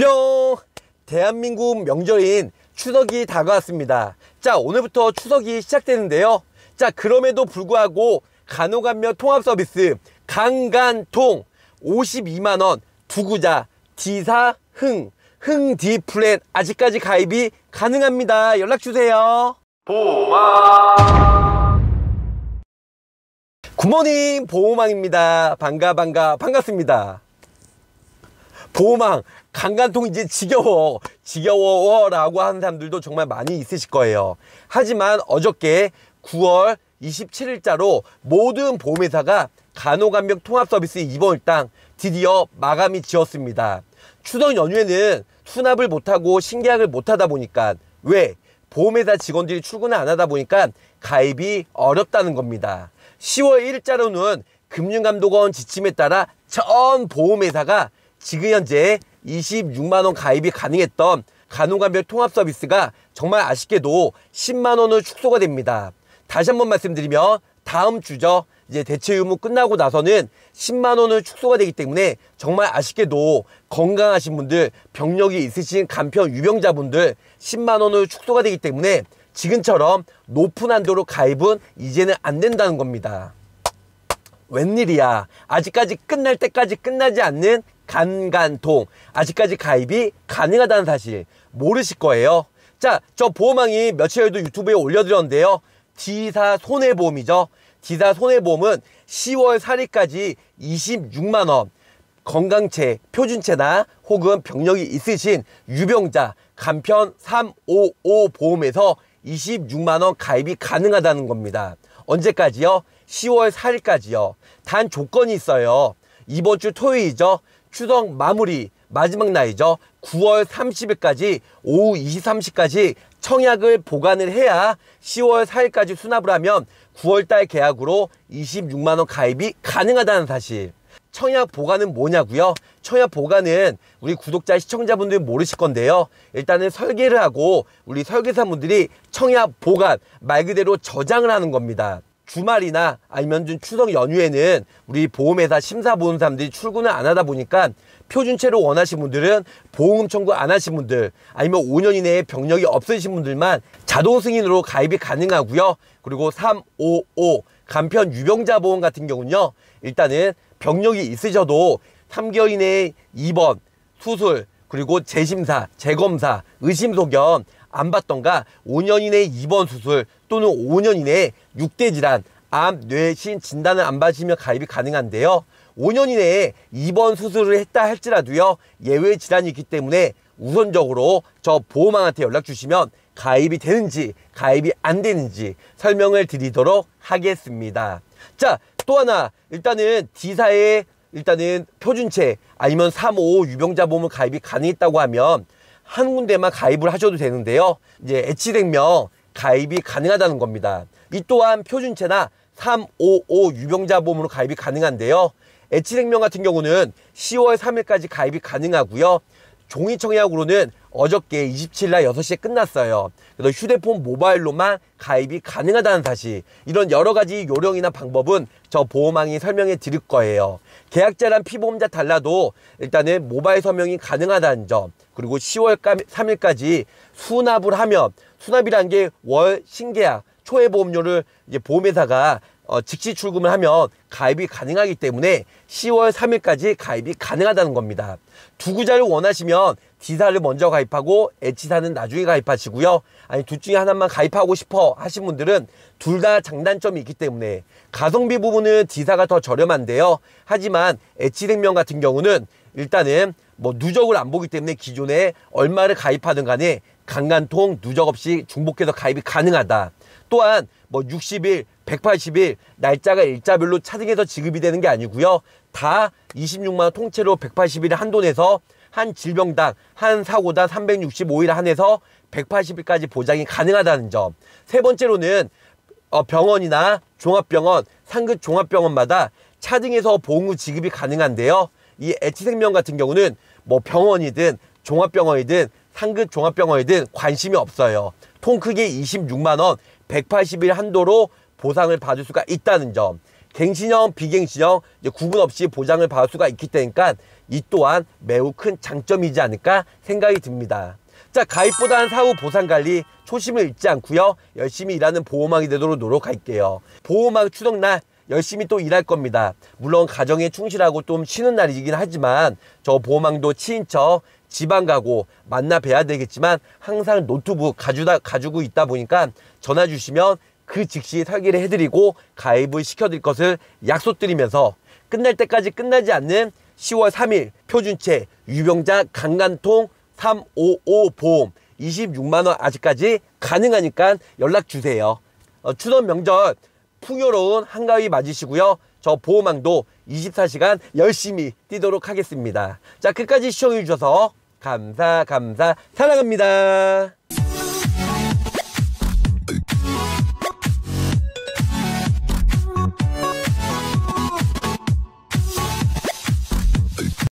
뿅! 대한민국 명절인 추석이 다가왔습니다. 자, 오늘부터 추석이 시작되는데요. 자, 그럼에도 불구하고 간호간며 통합 서비스 강간통 52만원 두구자 D사 흥 흥디 플랜 아직까지 가입이 가능합니다. 연락주세요. 보호망 굿모닝 보호망입니다. 반가 반가 반갑습니다. 보호망 강간통 이제 지겨워 지겨워 라고 하는 사람들도 정말 많이 있으실 거예요. 하지만 어저께 9월 27일자로 모든 보험회사가 간호간병 통합서비스 이번 일당 드디어 마감이 지었습니다. 추석 연휴에는 수납을 못하고 신계약을 못하다 보니까 왜? 보험회사 직원들이 출근을 안 하다 보니까 가입이 어렵다는 겁니다. 10월 1일자로는 금융감독원 지침에 따라 전 보험회사가 지금 현재 26만원 가입이 가능했던 간호간병 통합 서비스가 정말 아쉽게도 10만원을 축소가 됩니다. 다시 한번 말씀드리면 다음 주죠. 이제 대체 유무 끝나고 나서는 10만원을 축소가 되기 때문에 정말 아쉽게도 건강하신 분들, 병력이 있으신 간편 유병자분들 10만원을 축소가 되기 때문에 지금처럼 높은 한도로 가입은 이제는 안 된다는 겁니다. 웬일이야. 아직까지 끝날 때까지 끝나지 않는 간간통. 아직까지 가입이 가능하다는 사실 모르실 거예요. 자, 저 보호망이 며칠 전에도 유튜브에 올려드렸는데요. D사 손해보험이죠. D사 손해보험은 10월 4일까지 26만원 건강체, 표준체나 혹은 병력이 있으신 유병자 간편 355 보험에서 26만원 가입이 가능하다는 겁니다. 언제까지요? 10월 4일까지요. 단 조건이 있어요. 이번 주 토요일이죠. 추석 마무리 마지막 날이죠. 9월 30일까지 오후 23시까지 청약을 보관을 해야 10월 4일까지 수납을 하면 9월달 계약으로 26만원 가입이 가능하다는 사실. 청약 보관은 뭐냐고요? 청약 보관은 우리 구독자 시청자분들 모르실 건데요. 일단은 설계를 하고 우리 설계사분들이 청약 보관 말 그대로 저장을 하는 겁니다. 주말이나 아니면 좀 추석 연휴에는 우리 보험회사 심사보험사람들이 출근을 안 하다 보니까 표준체로 원하신 분들은 보험 청구 안 하신 분들 아니면 5년 이내에 병력이 없으신 분들만 자동 승인으로 가입이 가능하고요. 그리고 355 간편 유병자 보험 같은 경우는요. 일단은 병력이 있으셔도 3개월 이내에 입원, 수술, 그리고 재심사, 재검사, 의심소견 안 받던가 5년 이내에 입원 수술 또는 5년 이내에 6대 질환, 암, 뇌신 진단을 안 받으시면 가입이 가능한데요. 5년 이내에 입원 수술을 했다 할지라도요. 예외 질환이 있기 때문에 우선적으로 저 보호망한테 연락 주시면 가입이 되는지 가입이 안 되는지 설명을 드리도록 하겠습니다. 자, 또 하나 일단은 D사의 일단은 표준체 아니면 355 유병자 보험을 가입이 가능했다고 하면 한 군데만 가입을 하셔도 되는데요. 이제 H생명 가입이 가능하다는 겁니다. 이 또한 표준체나 355 유병자 보험으로 가입이 가능한데요. H생명 같은 경우는 10월 3일까지 가입이 가능하고요. 종이 청약으로는 어저께 27일 날 6시에 끝났어요. 그래서 휴대폰 모바일로만 가입이 가능하다는 사실 이런 여러 가지 요령이나 방법은 저 보호망이 설명해 드릴 거예요. 계약자란 피보험자 달라도 일단은 모바일 서명이 가능하다는 점 그리고 10월 3일까지 수납을 하면 수납이란 게 월 신계약 초회 보험료를 이제 보험회사가 어, 즉시 출금을 하면 가입이 가능하기 때문에 10월 3일까지 가입이 가능하다는 겁니다. 두 구자를 원하시면 D사를 먼저 가입하고 H사는 나중에 가입하시고요. 아니 둘 중에 하나만 가입하고 싶어 하신 분들은 둘 다 장단점이 있기 때문에 가성비 부분은 D사가 더 저렴한데요. 하지만 H생명 같은 경우는 일단은 뭐 누적을 안 보기 때문에 기존에 얼마를 가입하든 간에 강간통 누적 없이 중복해서 가입이 가능하다. 또한 뭐 60일, 180일 날짜가 일자별로 차등해서 지급이 되는 게 아니고요. 다 26만 원 통째로 180일 한도 내서 한 질병당 한 사고당 365일 한해서 180일까지 보장이 가능하다는 점. 세 번째로는 어, 병원이나 종합병원, 상급 종합병원마다 차등해서 보험금 지급이 가능한데요. 이 H생명 같은 경우는 뭐 병원이든 종합병원이든 상급 종합병원이든 관심이 없어요. 통 크게 26만 원 180일 한도로 보상을 받을 수가 있다는 점. 갱신형, 비갱신형 구분 없이 보장을 받을 수가 있기 때문에 이 또한 매우 큰 장점이지 않을까 생각이 듭니다. 자, 가입보다는 사후 보상 관리 초심을 잃지 않고요. 열심히 일하는 보호망이 되도록 노력할게요. 보호망 추석날 열심히 또 일할 겁니다. 물론 가정에 충실하고 좀 쉬는 날이긴 하지만 저 보호망도 친인척 지방 가고 만나 뵈야 되겠지만 항상 노트북 가져다 가지고 있다 보니까 전화 주시면 그 즉시 설계를 해드리고 가입을 시켜드릴 것을 약속드리면서 끝날 때까지 끝나지 않는 10월 3일 표준체 유병자 강간통 355 보험 26만원 아직까지 가능하니까 연락 주세요. 어, 추석 명절 풍요로운 한가위 맞으시고요. 저 보호망도 24시간 열심히 뛰도록 하겠습니다. 자, 끝까지 시청해 주셔서 감사, 감사, 사랑합니다.